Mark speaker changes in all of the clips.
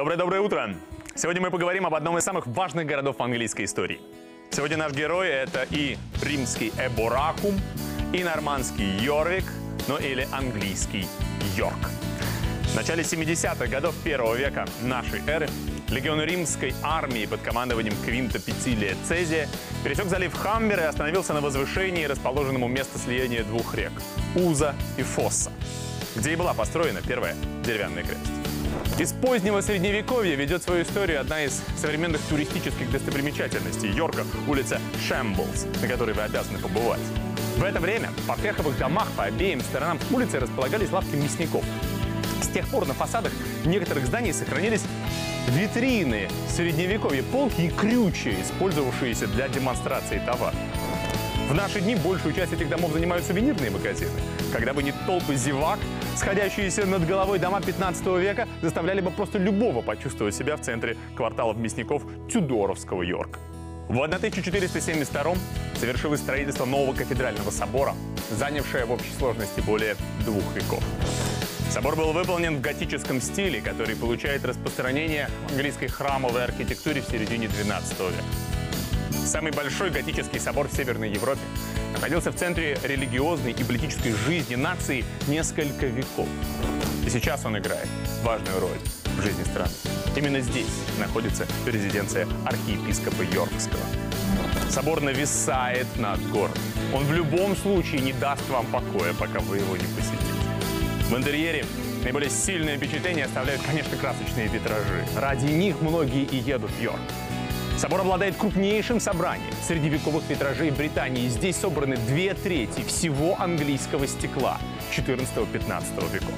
Speaker 1: Доброе-доброе утро! Сегодня мы поговорим об одном из самых важных городов английской истории. Сегодня наш герой — это и римский Эборакум, и нормандский Йорвик, ну или английский Йорк. В начале 70-х годов первого века нашей эры легион римской армии под командованием Квинта Петилия Цезия пересек залив Хамбер и остановился на возвышении, расположенном у места слияния двух рек – Уза и Фосса, где и была построена первая деревянная крепость. Из позднего средневековья ведет свою историю одна из современных туристических достопримечательностей Йорка, улица Шэмблс, на которой вы обязаны побывать. В это время в патриарховых домах по обеим сторонам улицы располагались лавки мясников. С тех пор на фасадах некоторых зданий сохранились витрины средневековья, полки и крючи, использовавшиеся для демонстрации товара. В наши дни большую часть этих домов занимают сувенирные магазины. Когда бы не толпы зевак, сходящиеся над головой дома 15 века заставляли бы просто любого почувствовать себя в центре кварталов мясников Тюдоровского Йорка. В 1472 совершилось строительство нового кафедрального собора, занявшее в общей сложности более двух веков. Собор был выполнен в готическом стиле, который получает распространение в английской храмовой архитектуре в середине XII века. Самый большой готический собор в Северной Европе находился в центре религиозной и политической жизни нации несколько веков. И сейчас он играет важную роль в жизни страны. Именно здесь находится резиденция архиепископа Йоркского. Собор нависает над городом. Он в любом случае не даст вам покоя, пока вы его не посетите. В интерьере наиболее сильное впечатление оставляют, конечно, красочные витражи. Ради них многие и едут в Йорк. Собор обладает крупнейшим собранием средневековых витражей Британии. Здесь собраны две трети всего английского стекла 14-15 веков.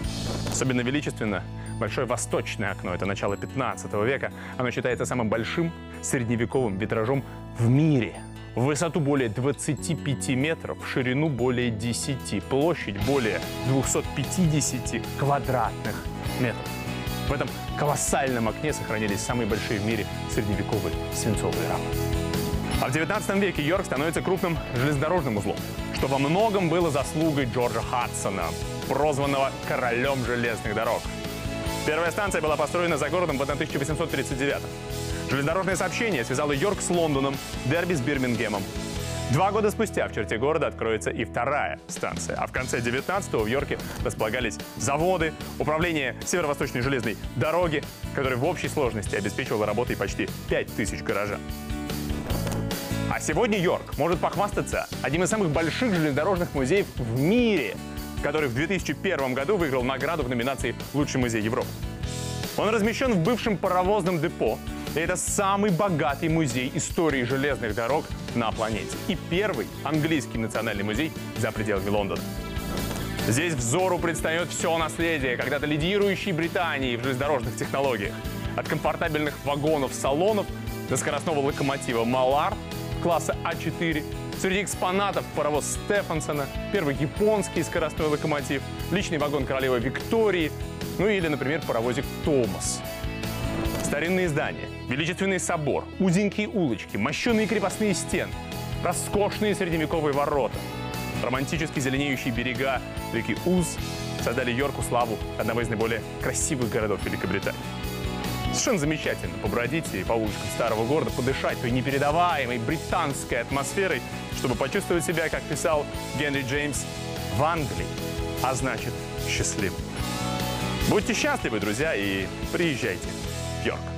Speaker 1: Особенно величественно большое восточное окно. Это начало 15 века. Оно считается самым большим средневековым витражом в мире. В высоту более 25 метров, в ширину более 10, площадь более 250 квадратных метров. В этом колоссальном окне сохранились самые большие в мире средневековые свинцовые рамы. А в 19 веке Йорк становится крупным железнодорожным узлом, что во многом было заслугой Джорджа Хадсона, прозванного королем железных дорог. Первая станция была построена за городом в 1839 Железнодорожное сообщение связало Йорк с Лондоном, Дерби с Бирмингемом, Два года спустя в черте города откроется и вторая станция. А в конце 19-го в Йорке располагались заводы, управление Северо-Восточной железной дороги, который в общей сложности обеспечивал работой почти 5000 горожан. А сегодня Йорк может похвастаться одним из самых больших железнодорожных музеев в мире, который в 2001 году выиграл награду в номинации «Лучший музей Европы». Он размещен в бывшем паровозном депо, это самый богатый музей истории железных дорог на планете. И первый английский национальный музей за пределами Лондона. Здесь взору предстает все наследие, когда-то лидирующей Британии в железнодорожных технологиях. От комфортабельных вагонов-салонов до скоростного локомотива «Малар» класса А4. Среди экспонатов паровоз Стефансона, первый японский скоростной локомотив, личный вагон королевы Виктории, ну или, например, паровозик «Томас». Старинные здания, величественный собор, узенькие улочки, мощенные крепостные стены, роскошные средневековые ворота, романтически зеленеющие берега реки Уз создали Йорку славу одного из наиболее красивых городов Великобритании. Совершенно замечательно побродить и по улочкам старого города, подышать той непередаваемой британской атмосферой, чтобы почувствовать себя, как писал Генри Джеймс, в Англии, а значит, счастливым. Будьте счастливы, друзья, и приезжайте Йорк.